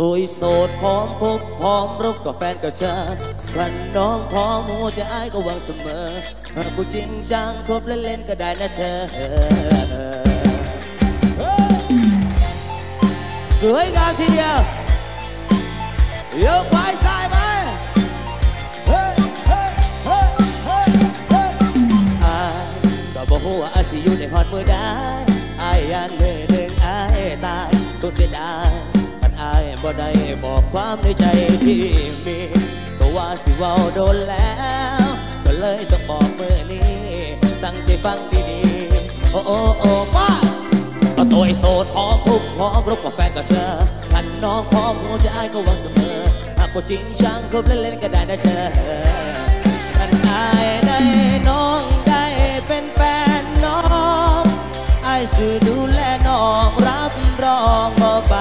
ตัวโสดพร้อมคบพร้อมรบกับแฟนกับเธอพันน้องพร้อมหัวใจอ้ายก็หวังเสมอหากกูจริงจังคบเล่นๆก็ได้นะเธอ สวยงามทีเดียวยกไปซ้ายไปเฮ้ยเฮ้ยเฮ้ยเฮ้ยอ้ายก็บอกว่าอาสิอยู่ในฮอดมือได้อายยันมือหนึ่งอายตายตัวเสียดาย บ่ได้บอกความในใจที่มีก็ว่าสิเว้าโดนแล้ว ก็เลยต้องบอกมือนี้ ตั้งใจฟังดีๆ โอ้โอ้โอ้มาก็ตัวไอ้โสดพอมทุกข์พอมรบกับแฟนกับเธอท่านน้องพร้อมหัวใจก็หวังเสมอหากว่าจริงจังคบเล่นๆก็ได้นะเธอท่านอายได้น้องได้เป็นแฟนน้องไอายสื่อดูแลน้องรับรองบ่ไป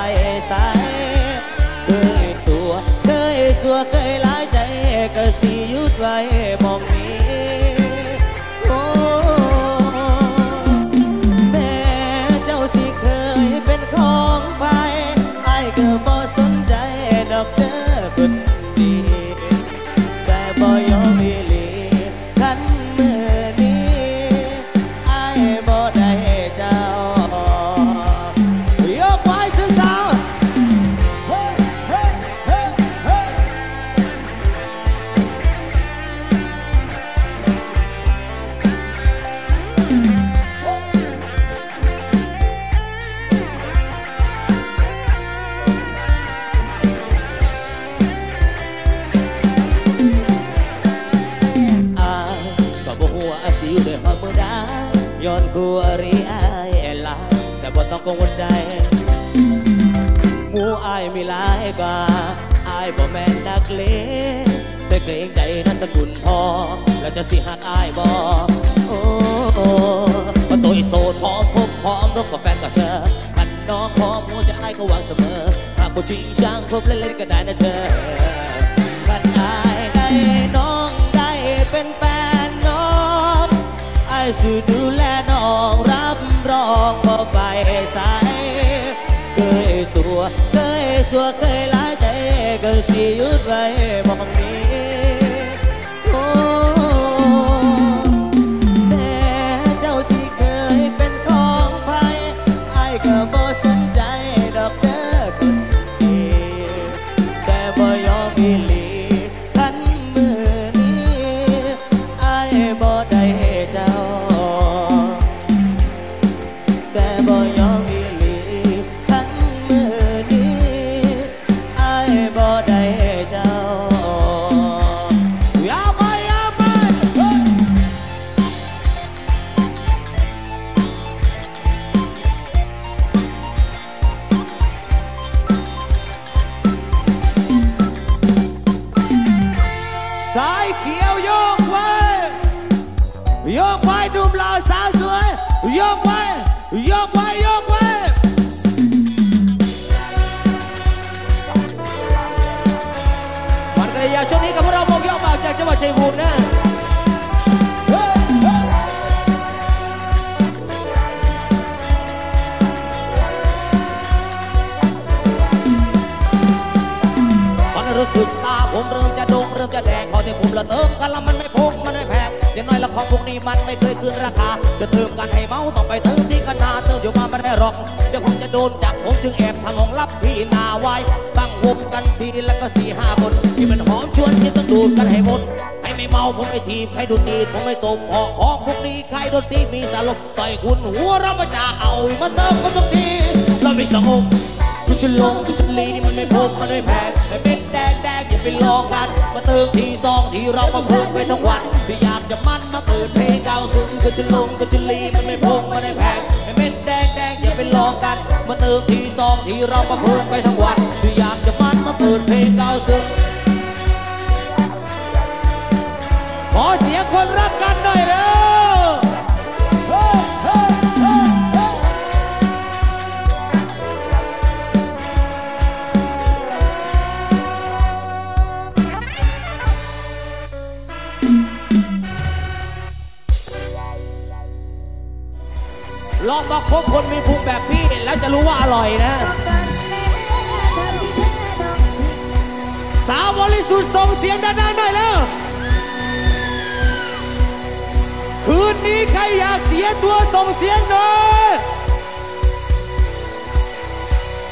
อายมีหลายกว่าอายบ่แม่นนักเลงแต่เกรงใจนามสกุลพอแล้วจะสิหักอายบ่โอ้โอ้ว่าตัวโสดพร้อมพบพร้อมรบกับแฟนกับเธอพันน้องพร้อมหัวใจอายก็หวังเสมอหากบ่จริงจังคบเล่นๆก็ได้นะเธอพันอายได้น้องได้เป็นแฟนน้องอายสิดูแลน้องรับรองบ่ไปสายเคยตัว สัวเคยหลายใจก็สิหยุดไว้มองนี้ งหวัดชัยภูมินะมันรู้สึกตาผมเริ่มจะดงเริ่มจะแดงพอที่ผมละเติมกันแล้วมันไม่พุ่งมันไม่แพงอย่างน้อยละของพวกนี้มันไม่เคยขึ้นราคา จะเติมกันให้เมาต้องไปเติมที่กันนาเติมอยู่มาไม่ได้หรอกเดี๋ยวผมจะโดนจับผมจึงแอบทางของลับที่นาไว้ตั้งวงกันทีแล้วก็สี่ห้าคนที่มัน ดูดกันให้หมดให้ไม่เมาผมไม่ทีให้ดูดดีผมไม่ตบพอของพวกนี้ใครโดนตีมีสารบต่อยคุณหัวเราประจาเอามาเติมกันทุกทีเราไม่สงบทุชลงทุชลีนี่มันไม่พบมันไม่แพงแต่เป็นแดงแดงอย่าไปลองกันมาเติมทีซองที่เรามาพูดไปทั้งวันที่อยากจะมันมาเปิดเพลงเก่าซึ้งทุชลงทุชลีมันไม่พบมันไม่แพงแต่เป็นแดงแดงอย่าไปลองกันมาเติมทีซองที่เรามาพูดไปทั้งวันที่อยากจะมันมาเปิดเพลงเก่าซึ้ง ขอเสียงคนรักกันหน่อยเร็วลองมาคบคนมีภูมิแบบพี่ แล้วจะรู้ว่าอร่อยนะสุดส่งเสียงดังๆหน่อยแล้ว คืนนี้ใครอยากเสียตัวส่งเสียงหน่อย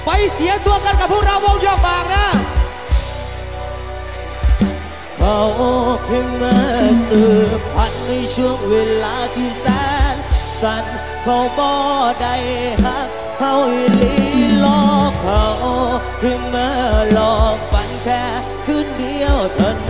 ไปเสียตัวกันกับพวกเราวงยอกบางนะเขาขึ้นมาสืบพันในช่วงเวลาที่แสนสั้นเขาบ่ได้หักเขาอีหลีลอกเขาขึ้นมาหลอกฝันแค่คืนเดียวเท่า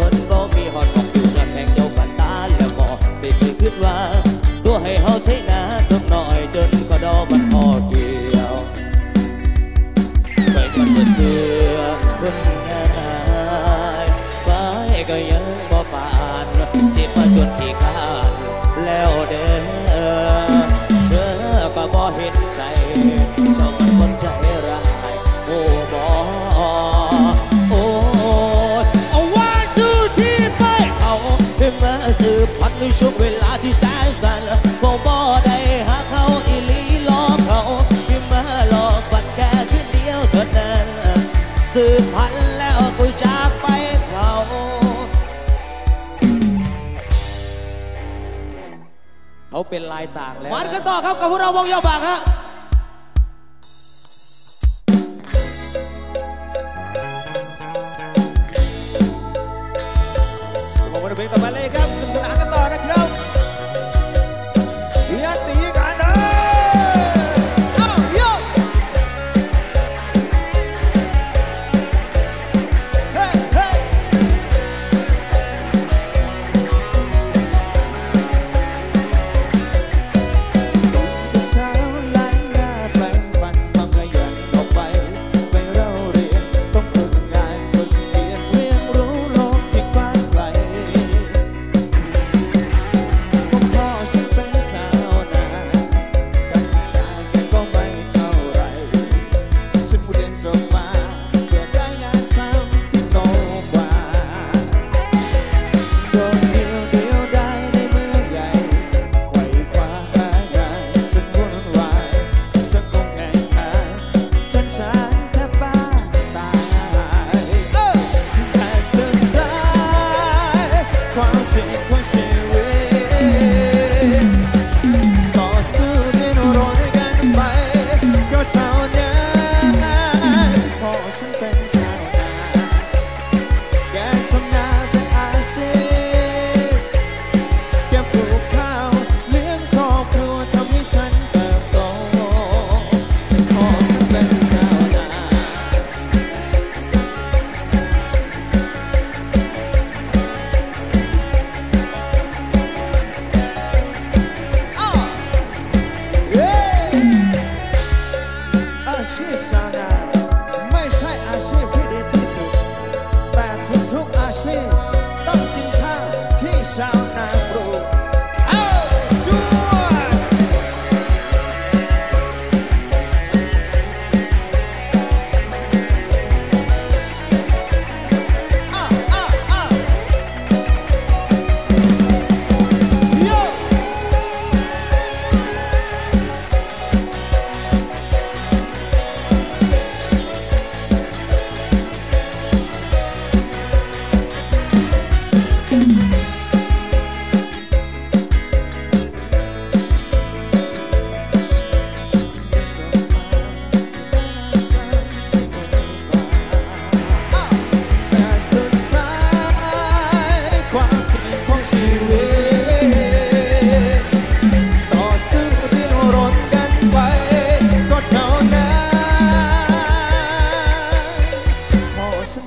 เขาจนบ่ สืบพันธุ์แล้วกูจากไปเขาเขาเป็นลายต่างแล้วมันกันต่อครับกับพวกเราวงยาวบางฮะผมวันเพลงต่อมาเลยครับสนุกสนานกันต่อนะครับ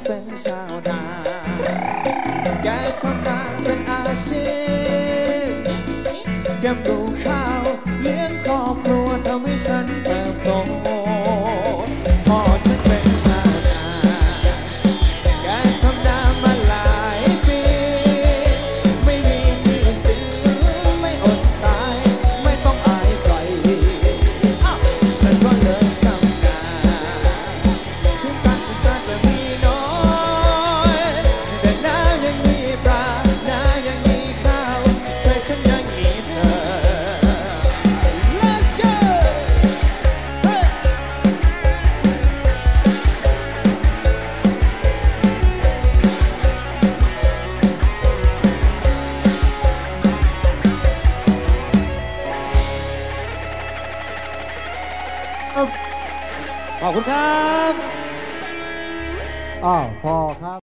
分手难，改错难，更 guys. คุณครับอ้าวพอครับ